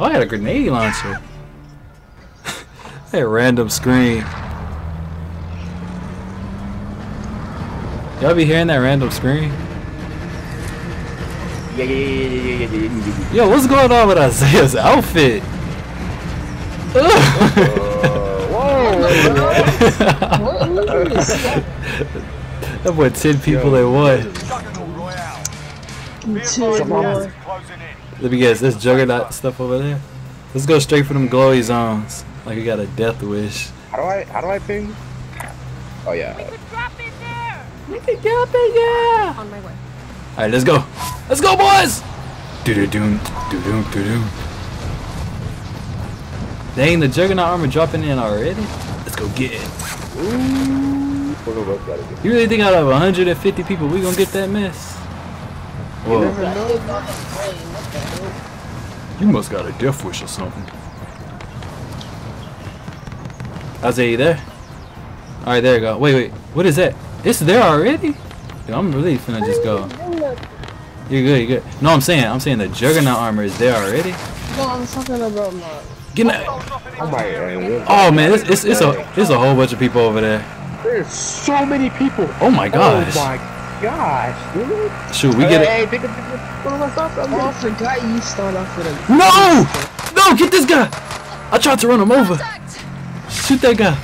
Oh, I had a grenade launcher. that random scream. Y'all be hearing that random scream? Yeah, yeah, yeah, yeah, yeah, Yo, what's going on with Isaiah's outfit? that boy, ten people Yo, at one. Ten more. Let me guess, this juggernaut stuff over there. Let's go straight for them glowy zones. Like we got a death wish. How do I, how do I ping? Oh yeah. We could drop in there! We could drop it yeah. On my way. Alright, let's go. Let's go, boys! Do do doom, do doom, do doom. Dang, the juggernaut armor dropping in already? Let's go get it. We're gonna both gotta get You really think out of 150 people we gonna get that mess? Whoa, you must got a death wish or something. Isaiah, you there? Alright, there you go. Wait, wait, what is that? It's there already? Yo, I'm really finna just go. You're good, you're good. No, I'm saying, I'm saying the juggernaut armor is there already. No, I'm talking about my. Get that. Oh my. Oh man, it's, it's, it's a it's a whole bunch of people over there. There's so many people. Oh my oh gosh. Oh my gosh, dude. Shoot, we get it. Hey, pick up, pick up. What am I stopping? Oh, I forgot you start off with a. No! No, get this guy! I tried to run him over. Shoot that guy.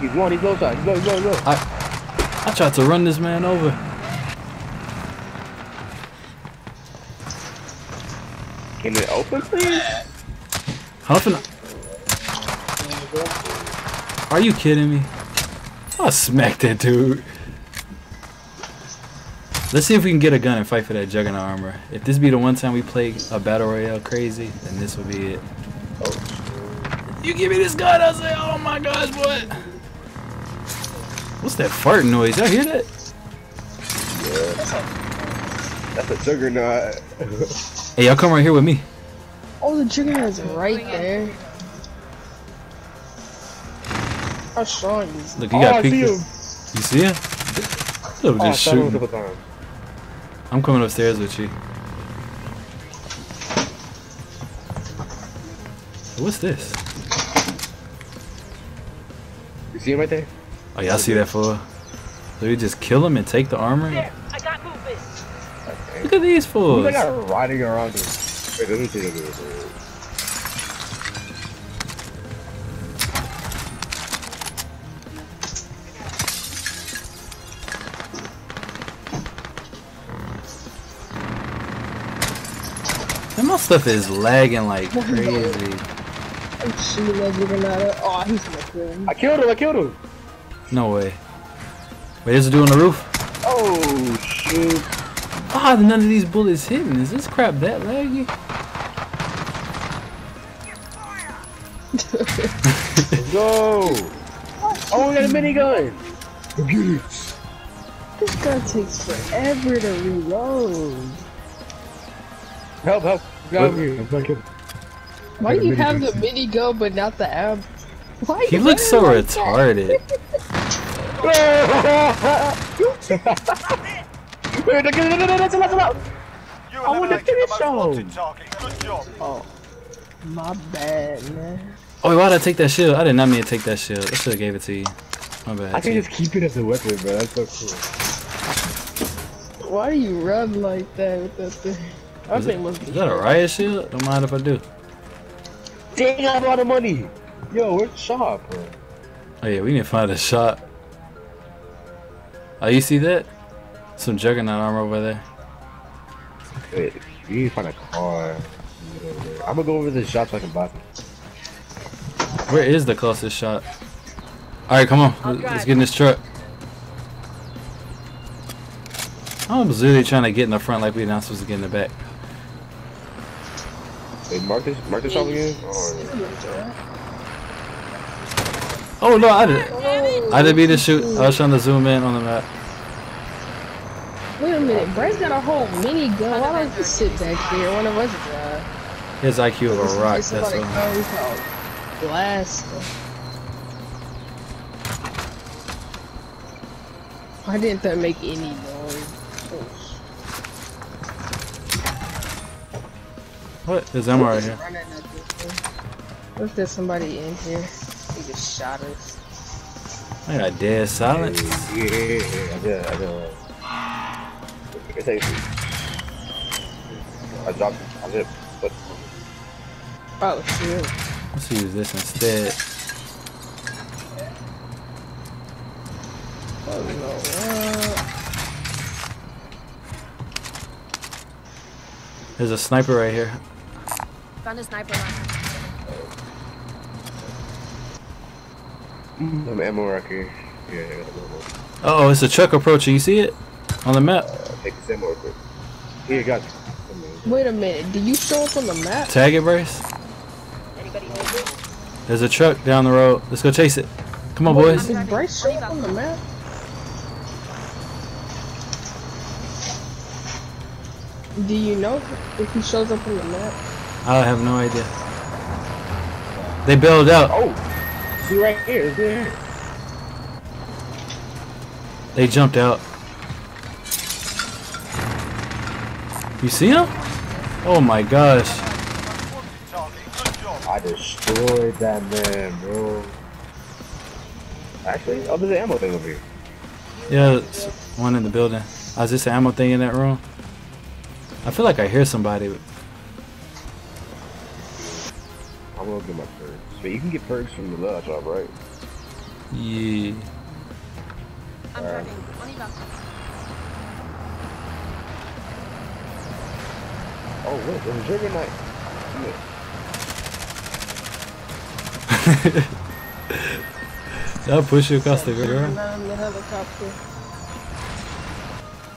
He's one, he's low side. He's low, he's low, he's low. I tried to run this man over. Can it open, please? Huffing. Are you kidding me? I smacked that dude. Let's see if we can get a gun and fight for that juggernaut armor. If this be the one time we play a battle royale crazy, then this will be it. Oh. You give me this gun, I'll say, oh my gosh, what? What's that fart noise? Y'all hear that? That's a juggernaut. Hey, y'all come right here with me. Oh, the trigger is right there. How strong is? Look, you oh, got I see him. You see him? Little Oh, I just shot him a shooting. Couple times. I'm coming upstairs with you. What's this? You see him right there? Oh, y'all see that fool? So we just kill him and take the armor? There, I got movement. Look at these fools. that guy riding around? Wait, let me see this. And my stuff is lagging like crazy. I'm shooting that juggernaut. Oh, he's gonna kill. I killed him, I killed him. No way. Wait, there's a dude on the roof? Oh, shoot. Ah, none of these bullets hitting. Is this crap that laggy? Let's go. Oh, we got a minigun. Get it. This gun takes forever to reload. Help, help. Got you. Fucking... Why do you have the mini gun but not the amp? Why he looks so like retarded. Wait, no, no, no, no, no, no, no. I want to finish him. Oh, my bad, man. Oh, why did I take that shield? I did not mean to take that shield. I should have gave it to you. My bad. I can just keep it as a weapon, bro. That's so cool. Why do you run like that with that thing? I Is, think it, must be is that a riot shield? Don't mind if I do. Dang, I have a lot of money. Yo, where's the shop, bro? Oh yeah, we need to find a shop. Oh, you see that? Some juggernaut armor over there. Wait, you need to find a car. I'm gonna go over to the shop so I can buy some. Where is the closest shop? Alright, come on. I'll Let's drive. get in this truck. I was literally trying to get in the front like we not supposed to get in the back. Wait, mark this, mark this shop again. Oh, yeah. Oh no, I didn't. I didn't mean to shoot. I was trying to zoom in on the map. Wait a minute, Bryce got a whole mini gun. Why don't you sit back here? One of us drive. His IQ of a rock. It's That's somebody all. comes out. Blast. Why didn't that make any noise? Oh, What? There's ammo right here. Running at this thing. What if there's somebody in here? He just shot us. I got dead silence. Yeah, yeah, yeah. I did. I did. It's actually. I dropped. I did. But Oh shoot. Let's use this instead. Oh no. What? There's a sniper right here. Found a sniper rifle. some ammo right here. Yeah, I got ammo. Uh oh, it's a truck approaching. You see it on the map? Uh, take this ammo real quick. Here, got you. Wait a minute. Did you show up on the map? Tag it, Bryce. Anybody hold it? There's a truck down the road. Let's go chase it. Come on, boys. Did Bryce show up on the map? Do you know if he shows up on the map? I have no idea. They bailed out. Oh, see right here. It's here. They jumped out. You see him? Oh my gosh. Target. Good job. I destroyed that man, bro. Actually, oh, there's an ammo thing over here. Yeah, one in the building. I was just an ammo thing in that room. I feel like I hear somebody. I'm gonna get my perks. But you can get perks from the last job, right? Yeah. I'm Alright. driving. On you go. Oh, look, there's a Juggernaut. I'll push you across the girl. Not in the helicopter.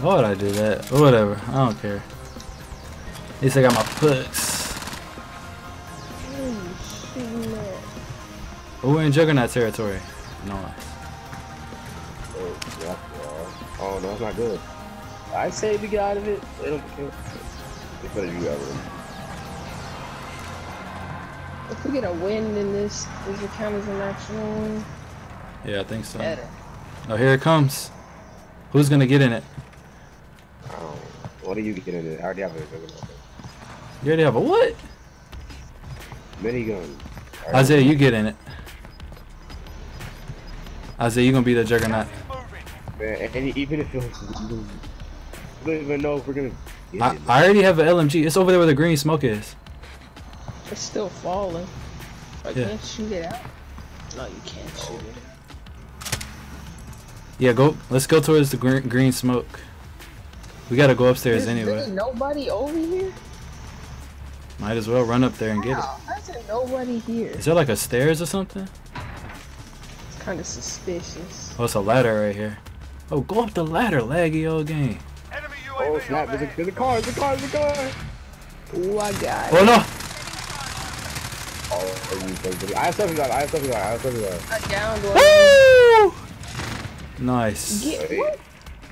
Why would I do that? Whatever. I don't care. At least I got my pucks. Oh, we're in Juggernaut territory. Nice. Oh, yeah, yeah. oh, no, it's not good. I say we get out of it. They don't care. It's better you out of it. If we get a win in this, does it count as an actual win? Yeah, I think so. Better. Oh, here it comes. Who's gonna get in it? Oh, what do you get in it? I already have a Juggernaut. You already have a what? Minigun. Alright. Isaiah, you get in it. Isaiah, you gonna be the Juggernaut. Man, and even if it was, you don't even know if we're gonna get I, it. I already have an LMG. It's over there where the green smoke is. It's still falling. I Yeah. can't shoot it out. No, you can't shoot it. Yeah, go. Let's go towards the green, green smoke. We gotta go upstairs There's, anyway. there's nobody over here? Might as well run up there and get it. Wow, How's there nobody here? Is there like a stairs or something? It's kind of suspicious. Oh, it's a ladder right here. Oh, go up the ladder, laggy old game. Enemy Oh snap! There's a, there's a car! There's a car! There's a car! Ooh, I got Oh no! Oh, are you crazy? I have something gun. I have something gun. I have something gun. I downed one. Woo! Nice. Get what?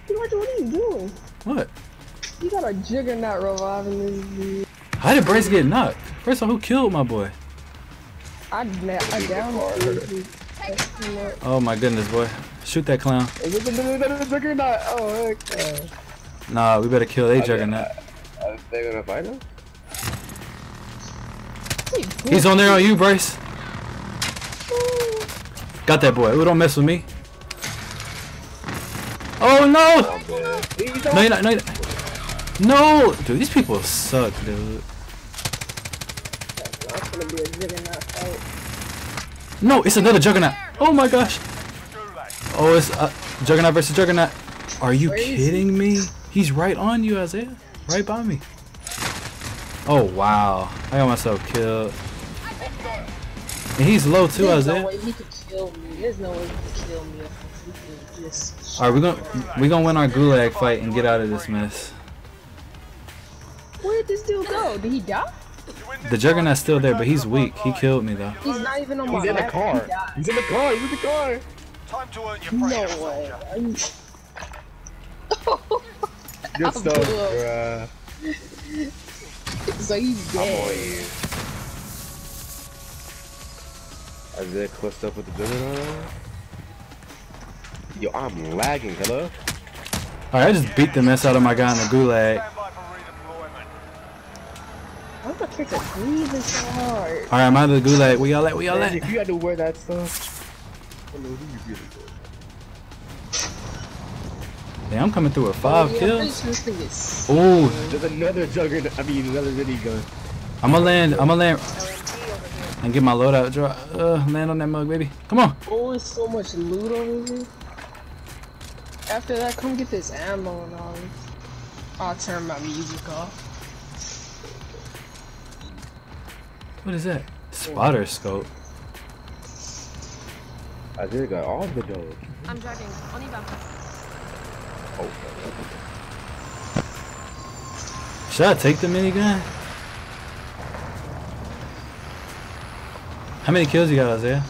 What, what are you doing? What? You got a juggernaut reviving this dude. How did Bryce get knocked? First of all, who killed my boy? I, na- I downed this dude. That's too much. Oh my goodness, boy. Shoot that clown. Is it the, Juggernaut? Oh heck! Uh, Nah, we better kill a juggernaut. are they gonna fight him? He's on there on you, Bryce. Got that boy. Ooh, don't mess with me. Oh no! He's No, you're not. No, you're not. No! Dude, these people suck, dude. That's gonna be a juggernaut fight. No, it's another juggernaut. Oh my gosh. Oh, it's uh, Juggernaut versus Juggernaut. Are you Where is he? kidding me? He's right on you, Isaiah. Right by me. Oh wow, I got myself killed. And he's low too, There's no Isaiah. way he could kill me. There's no way he could kill me if he could just. All right, we're gonna we gonna win our gulag fight and get out of this mess. Where did this dude go? Did he die? You win this The Juggernaut's fight, still there, but he's to the front weak. He killed me though. He's not even on my He's in the car. He's in the car. He's in the car. Time to earn your No way. soldier. Are you... Good I'm stuff, good. bruh. So he's I'm on dead. you. Isaiah clutched up with the Juggernaut. Yo, I'm lagging. Hello? All right, I just beat the mess out of my guy in the gulag. Stand by for redeployment. Why the frick are breathing so hard? All right, I'm out of the gulag. We all at? We all Man, at? if you had to wear that stuff, I who you really. Damn, I'm coming through with five Oh, yeah, kills. This thing is. Oh, There's another juggernaut. I mean, another minigun. I'm gonna land. I'm gonna land LMG over here. and get my loadout. Drop. Uh, land on that mug, baby. Come on. Oh, it's so much loot over here. After that, come get this ammo and all this. I'll turn my music off. What is that? Spotter scope. I just got all the dogs. I'm dragging. Oniba. Oh, Should I take the minigun? How many kills you got, Isaiah?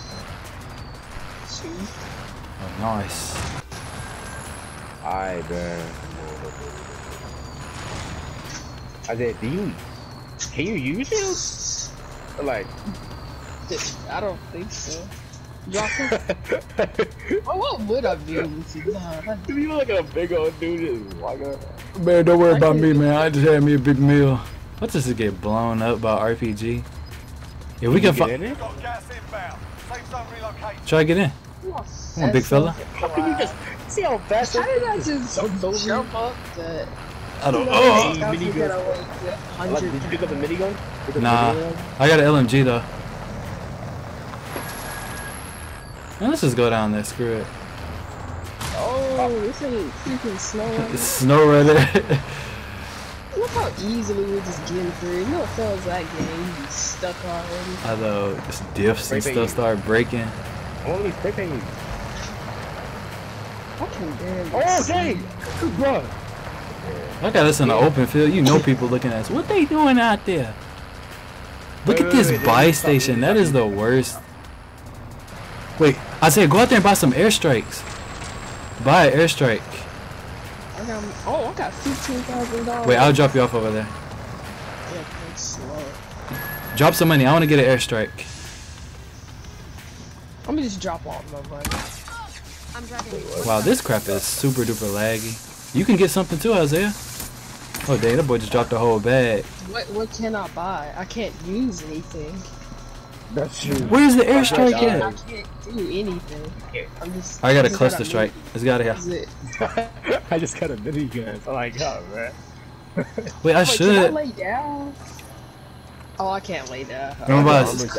Shoot. Oh, nice. I man. I said, do you? Can you use shields? Or Like, I don't think so. Drop it. oh, what would I be able to do? Nah, if you look at a big old dude, just walk up. Man, don't worry I about me, man. I just had me a big meal. What's this to get blown up by RPG? Yeah, we can get fi- in it. Got gas inbound. Safe zone relocated. try to get in. Come on, big fella. How can you just see how fast? How did I just Jump over. jump up that? I don't Oh, know. Hey, minigun. forget I was I like- Did you pick up the minigun? Pick up the Nah. I got an LMG though. Man, let's just go down there. Screw it. Oh, this ain't freaking snow. It's snow right there. Look how easily we're just getting through. No offense, that game. You be stuck already. I know just diffs and Spray paint stuff start breaking. I want to be spray painting. I can barely. Oh, see. dang! Good bro. I got us in the open field. You know people looking at us. What they doing out there? Look Wait, at this wait, buy there's station. That is the worst. Wait, I said go out there and buy some airstrikes. Buy an airstrike. I got. Oh, I got fifteen thousand dollars. Wait, I'll drop you off over there. Yeah, slow. Drop some money. I want to get an airstrike. I'm gonna just drop all my money. I'm dragging. Wow, this crap is super duper laggy. You can get something too, Isaiah. Oh dang, that boy just dropped the whole bag. What what can I buy? I can't use anything. That's true. Where's the airstrike I at? I can't do anything. I'm just. I got a cluster gotta strike. Let's get out of here. I just got a minigun. Oh my god, man. Wait, I Wait, can I lay down? Oh, I can't lay down. Remember I us?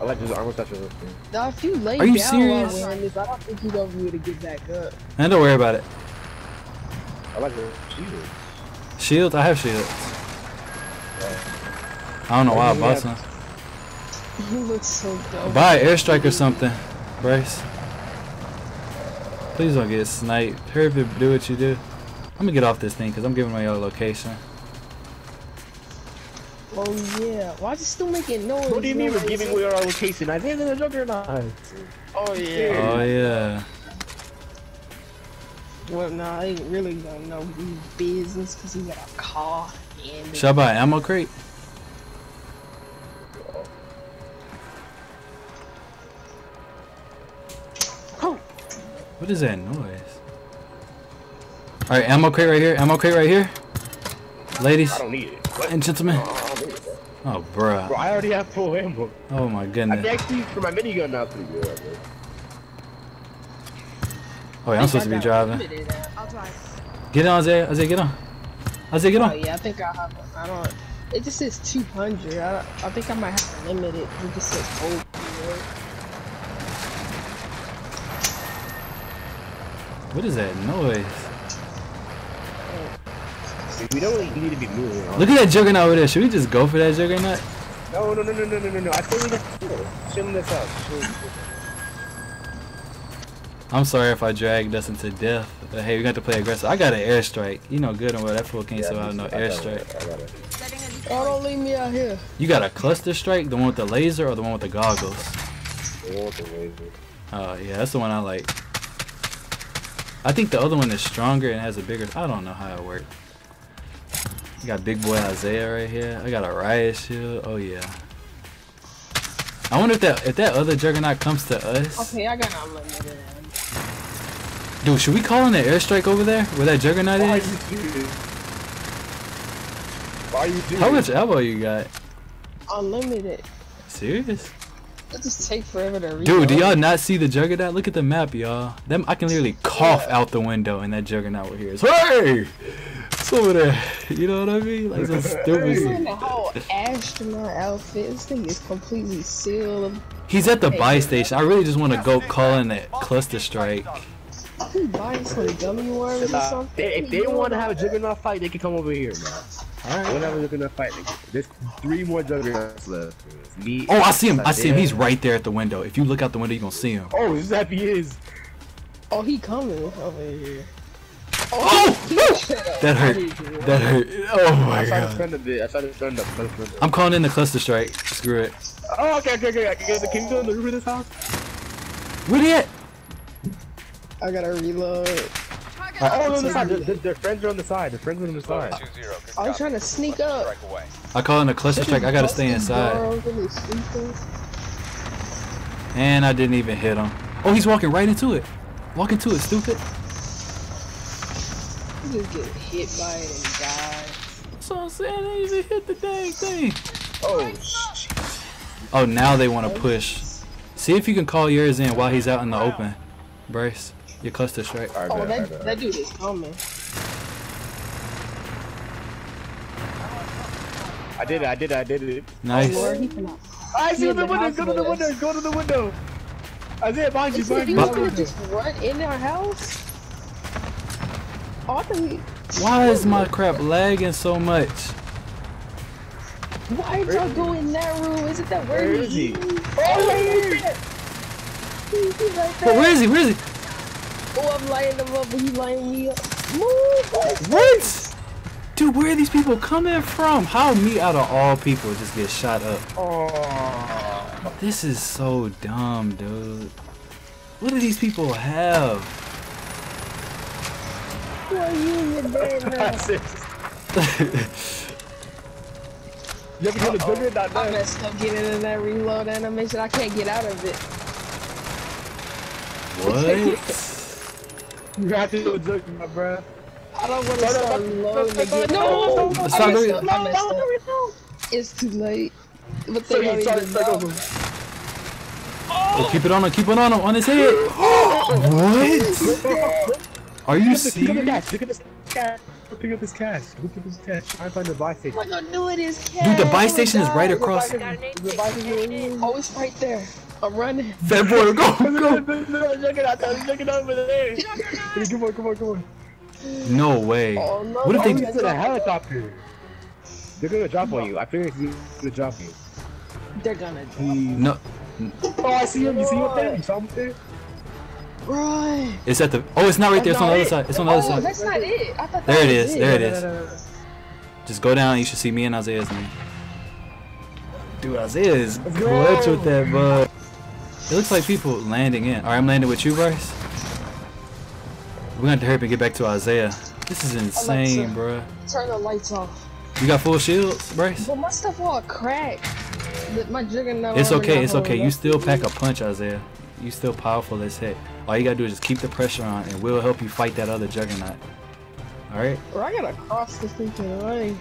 I like this armor touches. Now, if you lay Are you down serious? while wearing this, I don't think you're gonna be able to get back up. And don't worry about it. I like the shield. Shields? I have shields. I don't know why I bought some. You look so dumb. Buy an airstrike or something, Bryce. Please don't get sniped. Hurry up and do what you do. I'm gonna get off this thing because I'm giving away your location. Oh yeah, why is it still making noise? What do you mean we're giving away our location? I didn't know juggernaut. Oh yeah. Oh yeah. Well, nah, I ain't really gonna know his business because he got a car and. Should I buy an ammo crate? Oh, What is that noise? Alright, ammo crate right here. Ammo crate right here. Ladies I don't need it. And gentlemen. Oh, I don't. Oh, Bro, bruh. I already have full ammo. Oh my goodness. I can goodness. actually, for my minigun, now it's pretty good. Bro. Oh, yeah, I'm supposed to be driving. I'll drive. Get on, Isaiah. Isaiah, get on. Isaiah, get on. Oh yeah, I think I have. I don't. It just says 200. I, I think I might have to limit it. It just says old. What is that noise? We don't really need to be moving. On. Look at that juggernaut over there. Should we just go for that juggernaut? No, no, no, no, no, no, no, no. I think we just chill. Chill this out. Chill. I'm sorry if I dragged us into death. But hey, we got to play aggressive. I got an airstrike. You know good and well that fool can't survive no I got it, airstrike. I got it. Setting a new Oh, don't leave me out here. You got a cluster strike, the one with the laser or the one with the goggles? I want the laser. Oh yeah, that's the one I like. I think the other one is stronger and has a bigger. I don't know how it works. You got big boy Isaiah right here. I got a riot shield. Oh yeah. I wonder if that if that other juggernaut comes to us. Okay, I got unlimited. Dude, should we call in an airstrike over there where that juggernaut Why is? you do? Why you serious? How much ammo you got? Unlimited. Serious? It just take forever to read. Dude, do y'all not see the juggernaut? Look at the map, y'all. Them I can literally cough out the window and that juggernaut will hear us. Hey! It's over there. You know what I mean? Like some stupid in the whole astronaut outfit. This thing is completely sealed. He's at the buy station. I really just want to go call in that cluster strike. He buying some gummy worms or something. they- if they want to have a juggernaut fight, they can come over here, man. Alright. We'll have a juggernaut fight. There's three more juggernauts left. Me. Oh, I see him. I see him. He's right there at the window. If you look out the window, you're gonna see him. Oh, this happy he is. Oh, he coming over here. Oh! oh! That hurt. That hurt. Oh my I tried to god. spend bit. I tried to spend a bit. I'm calling in the cluster strike. Screw it. Oh, okay, okay, okay. I can get the king on the roof of this house. Where they at? I gotta reload. Target Oh, no, it's the side. The, the, their friends are on the side. The friends are on the side. 2-0. I was trying to sneak up. I call in the cluster strike. I gotta stay inside. and they sleeping. And I didn't even hit him. Oh, he's walking right into it. Walk into it, stupid. You just get hit by it and die. That's what I'm saying. I didn't even hit the dang thing. Oh, Oh, now they want to push. See if you can call yours in while he's out in the open. Bryce, your cluster strike. Oh, alright, Oh, bet, that, alright, bet. that dude is coming. I did it. I did it. I did it. Nice. Lord. I see Yeah, the the window. Go to the window. Go to the window. Isaiah, behind you. Is he Behind you. gonna behind you. just run in our house? Oh, I think he, Why is my crap lagging so much? why did y'all go in that room? Is it that where, Where is he? Oh, right here. But where is he? Where is he? Oh, I'm lighting him up, but he lighting me up. Move, boys. What? Dude, where are these people coming from? How me out of all people just get shot up? Oh. This is so dumb, dude. What do these people have? Who are you in your bed now? You ever get a juggernaut? Not I that. messed up getting in that reload animation. I can't get out of it. What? You have to do a juggernaut, bruh. I don't want to No, no, start no, reloading no, no, No, no, I no, messed no, no, I messed up. It's too late. But they don't even know. Oh, keep it on him, keep it on him, on his head. what? Are you Look at the serious? Look at this cash. Go Pick up this cash. Go pick up this cash. Try and find the buy station. What I knew it is cat. Dude, the buy station is right across. Got The buy station. Oh, it's right there. I'm running. Fat boy, go, go. Juggernaut, juggernaut over there. Come on, come on, come on. No way. Oh no. What if Oh, they- he's in a helicopter. They're gonna drop on you. I figured he's gonna drop you. They're gonna drop. No, Oh, I see him. You see him up there? You saw him up there? Right. it's at the. Oh, it's not right there. It's on the other side. It's on the other Oh, side. that's not it. I thought that There it was is. There it is. Just go down. You should see me and Isaiah's name. Dude, Isaiah is clutch with that bug. It looks like people landing in. All right, I'm landing with you, Bryce. We're gonna have to hurry up and get back to Isaiah. This is insane, bruh. Turn the lights off. You got full shields, Bryce? But my stuff all cracked. My juggernaut. It's okay. It's okay. You still pack a punch, Isaiah. You still powerful as heck. All you gotta do is just keep the pressure on, and we'll help you fight that other juggernaut. All right. Bro, I gotta cross the freaking way.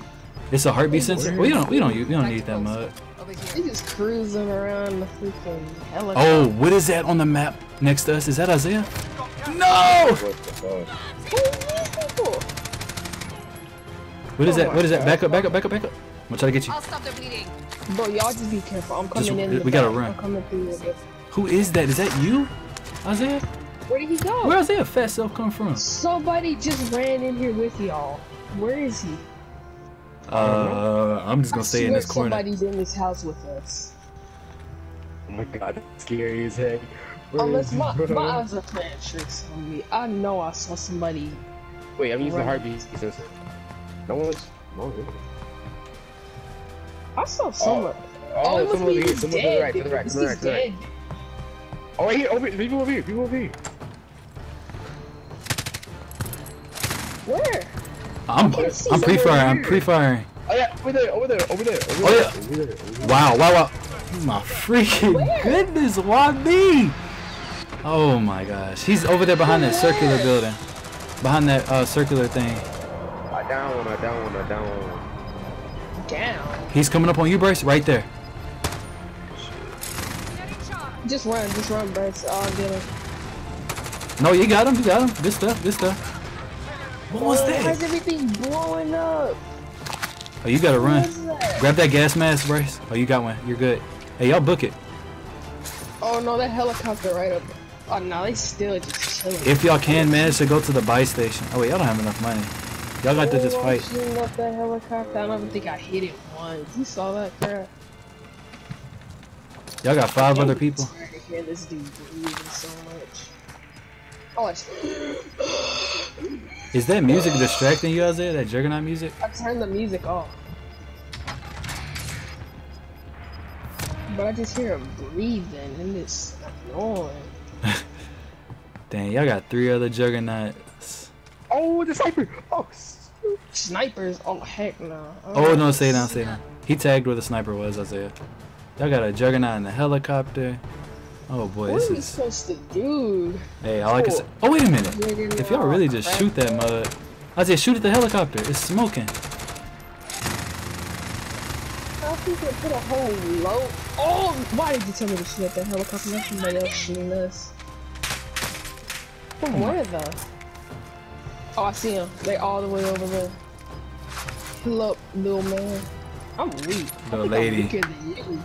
It's a heartbeat sensor. We don't. We don't. We don't need that mud. Over He here. just cruising around the freaking helicopter. Oh, what is that on the map next to us? Is that Isaiah? No! What the fuck? Who are these people? What is that? What is that? Back up, back up, back up, back up. I'm gonna try to get you. I'll stop the bleeding. Bro, y'all just be careful. I'm coming Just- in. the we gotta run. I'm coming through. Who is that? Is that you? Isaiah? Where did he go? Where Isaiah fat self come from? Somebody just ran in here with y'all. Where is he? Uh, I'm just gonna stay in this corner. Somebody's in this house with us. Oh my god, that's scary as heck. Where Unless my, my eyes are playing tricks on me. I know I saw somebody. Wait, I'm using the Right. heartbeat sensor. No one's. No one's. I saw someone. Oh, it must someone be here. he's to dead. the right. To the right. To the right. To the right. Oh, right here. Over here. People over here. People over here. I'm I'm pre-firing. I'm pre-firing. Oh yeah, over there. Over there. Over there. Over Oh, there. yeah. Over there. Over there. Wow, wow, wow. My freaking Where? goodness, why me? Oh my gosh. He's over there behind that circular building. Behind that uh, circular thing. I down one. I down one. I down one. down. He's coming up on you, Bryce. Right there. Just run, just run, Bryce. Oh, I'll get him. No, you got him. You got him. Good stuff. Good stuff. What was that? How's everything blowing up? Oh, you gotta run. That? Grab that gas mask, Bryce. Oh, you got one. You're good. Hey, y'all book it. Oh no, that helicopter right up. Oh no, they still just chilling. If y'all can manage to go to the buy station. Oh wait, y'all don't have enough money. Y'all got to just Oh, fight. shooting up that helicopter. I don't even think I hit it once. You saw that crap? Y'all got five other people. I hear this dude breathing so much. Oh, it's, Is that music distracting you, Isaiah? That Juggernaut music? I turned the music off. But I just hear him breathing and it's annoying. Dang, y'all got three other Juggernauts. Oh, the sniper! Oh. Snipers? Oh heck no. Oh no, stay down, stay down. He tagged where the sniper was, Isaiah. Y'all got a Juggernaut in the helicopter. Oh boy, What this are we is. supposed to do? Hey, all I can say. Oh. oh wait a minute. Juggernaut, If y'all really just crap. shoot that mother, say shoot at the helicopter. It's smoking. How people put a whole load? Oh, why did you tell me to shoot at that helicopter? That's somebody else shooting us. Oh, From where though? Oh, I see them. They all the way over there. Pull up, little man. I'm weak. I Little lady. I'm weaker than you.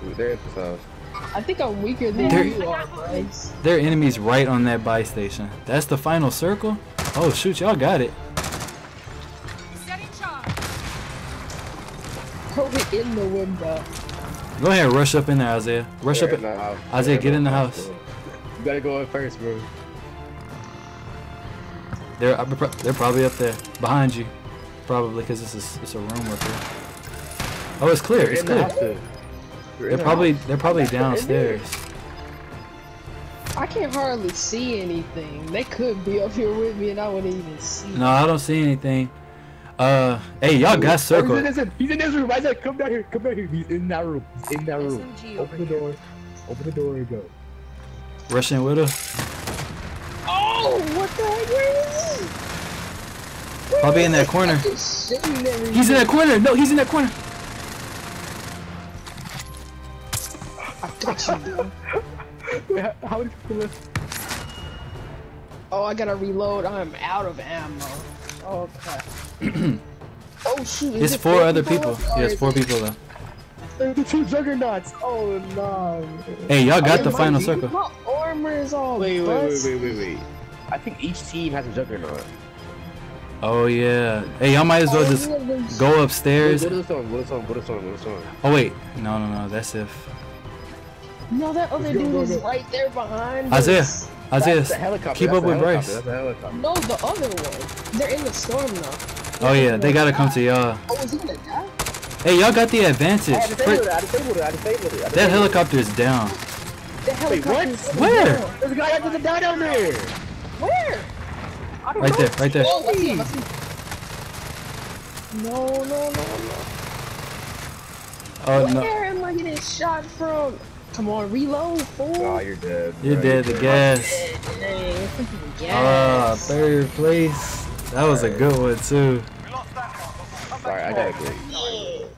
Shoot, They're at this house. I think I'm weaker than There- you are, Bryce. There are enemies right on that buy station. That's the final circle. Oh shoot, y'all got it. Setting charge. Throw it in the window. Go ahead, rush up in there, Isaiah. Rush They're up. in the house. Isaiah, They're get in the house. bro. You gotta go in first, bro. They're uh, they're probably up there behind you, probably because it's a, it's a room up here. Oh, it's clear. They're It's in the clear. House, though. They're in They're the probably house. they're probably They're in there. downstairs. I can't hardly see anything. They could be up here with me and I wouldn't even see. No, I don't see anything. Uh, hey, y'all got Oh, he's, in this, he's in this room. Isaac, come down here. Come down here. He's in that room. He's in that room. SMG Open the door. Open the door and go. Rushing with her. Oh, what the heck? Where is he? Where Probably is in that corner. I'm just shooting everything. He's in that corner. No, he's in that corner. Wait, how, how many people left? Oh, I gotta reload. I'm out of ammo. Oh crap. oh shoot. is It's it four other people. Or Yeah, it's four it- people though. There's the two juggernauts. Oh no. Hey, y'all got Oh, the my- final circle. My armor is all Wait, wait, wait, wait, wait, wait. I think each team has a juggernaut. Oh yeah. Hey, y'all might as well Oh, just yeah, them- go Go upstairs. to the song. Go to the song. Go to the song. Go to the song. Oh wait, no, no, no. That's if No, that other dude is right there behind Isaiah, us. Isaiah, That's the helicopter. keep That's up the with helicopter. Bryce. That's. No, the other one. They're in the storm now. Oh yeah, they gotta come to y'all. Oh, is he gonna die? Hey, y'all got the advantage. I disabled it. I disabled it. I disabled it. I That disabled it. helicopter is down. The helicopter what? is still Where? down. There's a guy that doesn't die down there. Where? Right know. there, right there. Oh, I see him, I see. No, no, no, no. Oh no, Where am I getting shot from? Come on, reload, fool. Nah, you're dead. you're bro. dead. The gas. Dang, it's fucking Ah, gas. third place. That was a good one too. We lost that one. but we'll come back Sorry, I gotta it. go.